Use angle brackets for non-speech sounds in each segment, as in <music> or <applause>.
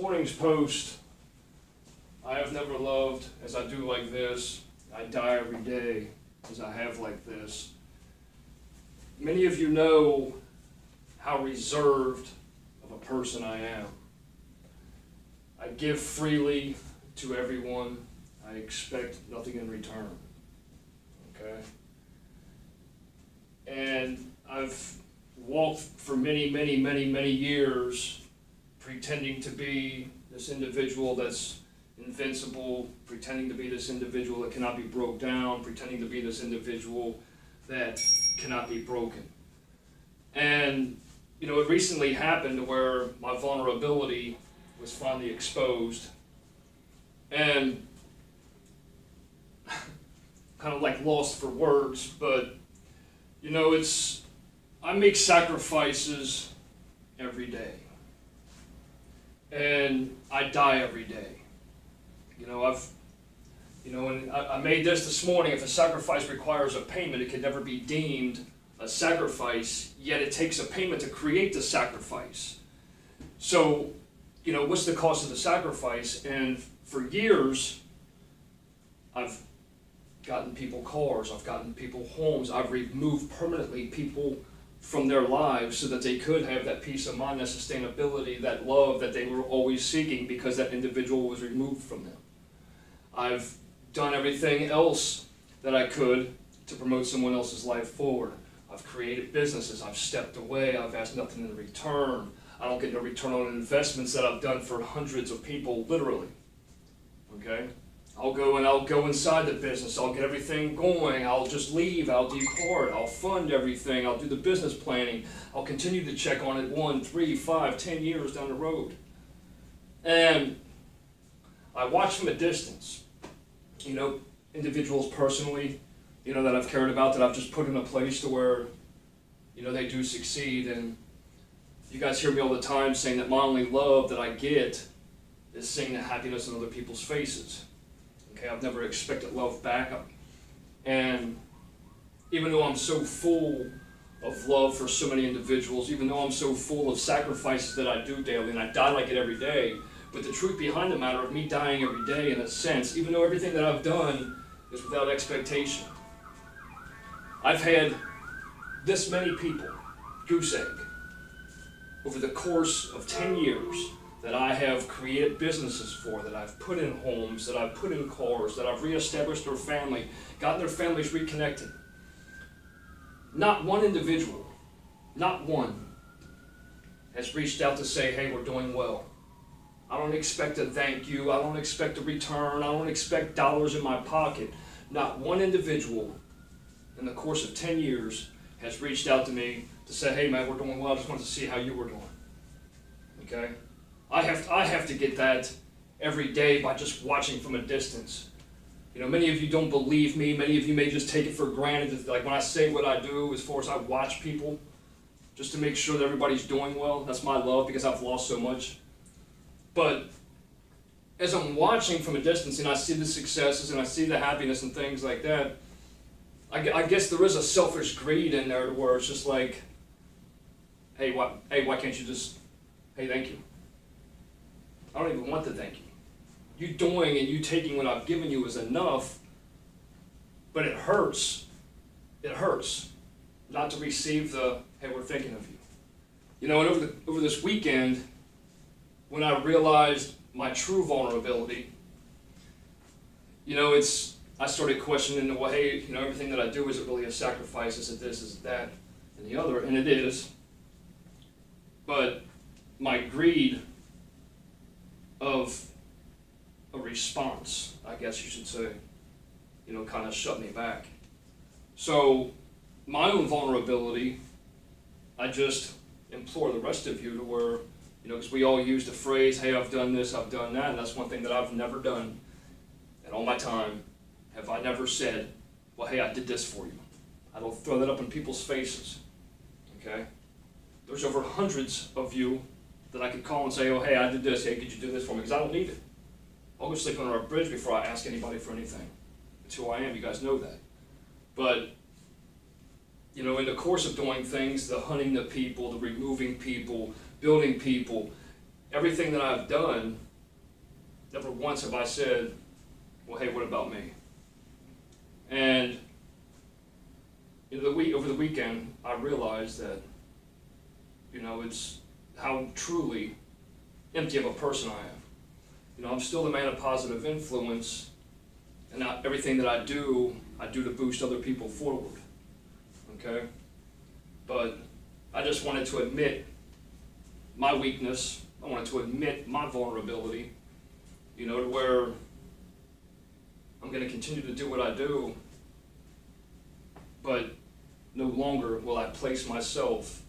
Morning's post, I have never loved as I do like this. I die every day as I have like this. Many of you know how reserved of a person I am. I give freely to everyone. I expect nothing in return. Okay? And I've walked for many, many, many, many years pretending to be this individual that's invincible, pretending to be this individual that cannot be broke down, pretending to be this individual that cannot be broken. And, you know, it recently happened where my vulnerability was finally exposed. And <sighs> kind of like lost for words, but, you know, it's, I make sacrifices every day and I die every day. You know, I've, you know, and I, I made this this morning. If a sacrifice requires a payment, it can never be deemed a sacrifice. Yet it takes a payment to create the sacrifice. So, you know, what's the cost of the sacrifice? And for years, I've gotten people cars. I've gotten people homes. I've removed permanently people from their lives so that they could have that peace of mind, that sustainability, that love that they were always seeking because that individual was removed from them. I've done everything else that I could to promote someone else's life forward. I've created businesses, I've stepped away, I've asked nothing in return. I don't get no return on investments that I've done for hundreds of people, literally. Okay? I'll go and I'll go inside the business. I'll get everything going. I'll just leave. I'll depart. I'll fund everything. I'll do the business planning. I'll continue to check on it one, three, five, ten years down the road. And I watch from a distance, you know, individuals personally, you know, that I've cared about, that I've just put in a place to where, you know, they do succeed. And you guys hear me all the time saying that my only love that I get is seeing the happiness in other people's faces. Okay, I've never expected love back. And even though I'm so full of love for so many individuals, even though I'm so full of sacrifices that I do daily, and I die like it every day, but the truth behind the matter of me dying every day, in a sense, even though everything that I've done is without expectation, I've had this many people, goose egg, over the course of 10 years that I have created businesses for, that I've put in homes, that I've put in cars, that I've reestablished their family, gotten their families reconnected. Not one individual, not one, has reached out to say, hey, we're doing well. I don't expect a thank you. I don't expect a return. I don't expect dollars in my pocket. Not one individual in the course of 10 years has reached out to me to say, hey, man, we're doing well. I just wanted to see how you were doing. Okay? I have, to, I have to get that every day by just watching from a distance. You know, many of you don't believe me. Many of you may just take it for granted. that, Like when I say what I do, as far as I watch people, just to make sure that everybody's doing well. That's my love because I've lost so much. But as I'm watching from a distance and I see the successes and I see the happiness and things like that, I, I guess there is a selfish greed in there where it's just like, hey, why, hey, why can't you just, hey, thank you. I don't even want to thank you. You doing and you taking what I've given you is enough, but it hurts. It hurts not to receive the, hey, we're thinking of you. You know, and over, the, over this weekend, when I realized my true vulnerability, you know, it's, I started questioning, well, hey, you know, everything that I do, is it really a sacrifice? Is it this, is it that, and the other? And it is. But my greed of a response, I guess you should say, you know, kind of shut me back. So, my own vulnerability, I just implore the rest of you to where, you know, because we all use the phrase, hey, I've done this, I've done that, and that's one thing that I've never done in all my time. Have I never said, well, hey, I did this for you? I don't throw that up in people's faces. Okay? There's over hundreds of you that I could call and say, oh, hey, I did this. Hey, could you do this for me? Because I don't need it. I'll go sleep under a bridge before I ask anybody for anything. It's who I am. You guys know that. But, you know, in the course of doing things, the hunting the people, the removing people, building people, everything that I've done, never once have I said, well, hey, what about me? And you know, the week over the weekend, I realized that, you know, it's how truly empty of a person I am. You know, I'm still the man of positive influence, and not everything that I do, I do to boost other people forward. Okay? But I just wanted to admit my weakness. I wanted to admit my vulnerability, you know, to where I'm going to continue to do what I do, but no longer will I place myself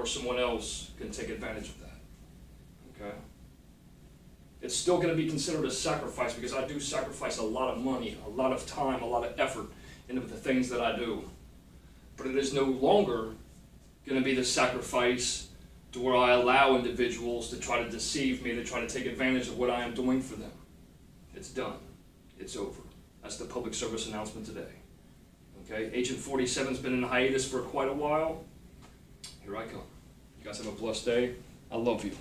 where someone else can take advantage of that. Okay? It's still going to be considered a sacrifice because I do sacrifice a lot of money, a lot of time, a lot of effort into the things that I do. But it is no longer going to be the sacrifice to where I allow individuals to try to deceive me, to try to take advantage of what I am doing for them. It's done. It's over. That's the public service announcement today. Okay, Agent 47's been in hiatus for quite a while. Here I come. You guys have a blessed day. I love you.